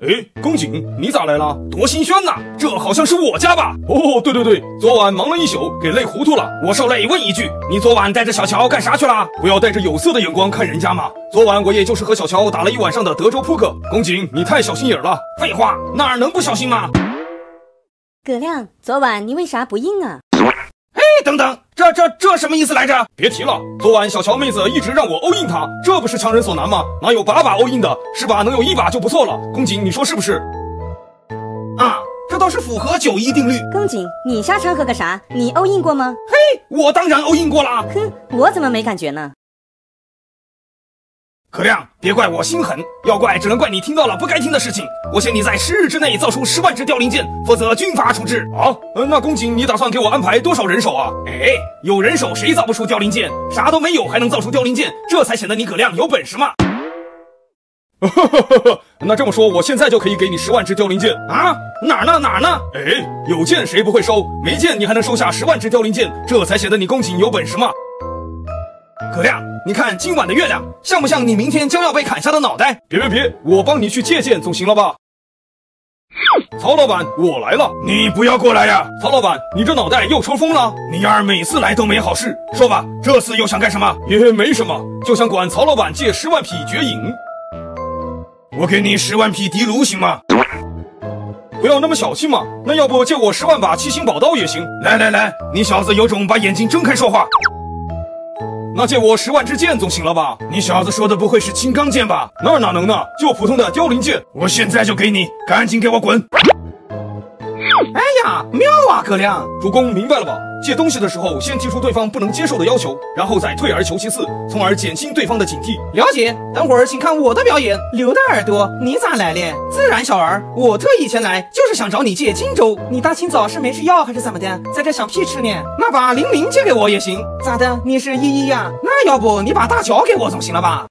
哎，公瑾，你咋来了？多新鲜呐！这好像是我家吧？哦，对对对，昨晚忙了一宿，给累糊涂了。我受累，问一句，你昨晚带着小乔干啥去了？不要带着有色的眼光看人家嘛。昨晚我也就是和小乔打了一晚上的德州扑克。公瑾，你太小心眼了。废话，哪能不小心嘛？葛亮，昨晚你为啥不应啊？哎，等等，这这这什么意思来着？别提了，昨晚小乔妹子一直让我欧印她，这不是强人所难吗？哪有把把欧印的，是吧？能有一把就不错了。宫瑾，你说是不是？啊，这倒是符合九一定律。宫瑾，你瞎掺和个啥？你欧印过吗？嘿，我当然欧印过啦。哼，我怎么没感觉呢？可亮，别怪我心狠，要怪只能怪你听到了不该听的事情。我限你在十日之内造出十万支凋零剑，否则军法处置。啊，呃，那公瑾，你打算给我安排多少人手啊？哎，有人手谁造不出凋零剑？啥都没有还能造出凋零剑，这才显得你葛亮有本事嘛。那这么说，我现在就可以给你十万支凋零剑啊？哪儿呢？哪儿呢？哎，有剑谁不会收？没剑你还能收下十万支凋零剑，这才显得你公瑾有本事嘛。葛亮，你看今晚的月亮像不像你明天将要被砍下的脑袋？别别别，我帮你去借剑总行了吧？曹老板，我来了，你不要过来呀！曹老板，你这脑袋又抽风了？你儿每次来都没好事，说吧，这次又想干什么？也没什么，就想管曹老板借十万匹绝影。我给你十万匹地炉行吗？不要那么小气嘛，那要不借我十万把七星宝刀也行。来来来，你小子有种把眼睛睁开说话。那借我十万支箭总行了吧？你小子说的不会是青钢剑吧？那哪能呢？就普通的凋零剑。我现在就给你，赶紧给我滚！哎呀，妙啊，葛亮！主公明白了吧？借东西的时候，先提出对方不能接受的要求，然后再退而求其次，从而减轻对方的警惕。了解。等会儿请看我的表演。刘大耳朵，你咋来了？自然，小儿，我特意前来就是想找你借荆州。你大清早是没吃药还是怎么的，在这想屁吃呢？那把零零借给我也行。咋的？你是依依呀？那要不你把大乔给我总行了吧？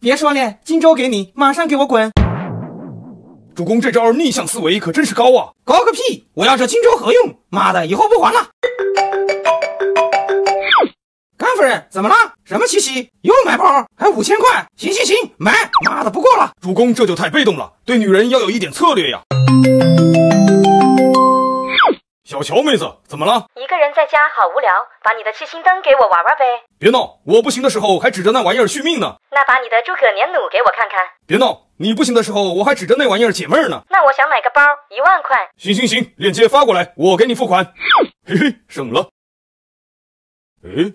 别说了，荆州给你，马上给我滚！主公这招逆向思维可真是高啊！高个屁！我要这荆州何用？妈的，以后不还了！甘夫人，怎么了？什么七夕？又买包？还五千块？行行行，买！妈的，不过了！主公这就太被动了，对女人要有一点策略呀。小乔妹子，怎么了？一个人在家好无聊，把你的七星灯给我玩玩呗。别闹，我不行的时候还指着那玩意儿续命呢。那把你的诸葛连弩给我看看。别闹，你不行的时候我还指着那玩意儿解闷儿呢。那我想买个包，一万块。行行行，链接发过来，我给你付款。嘿嘿，省了。哎，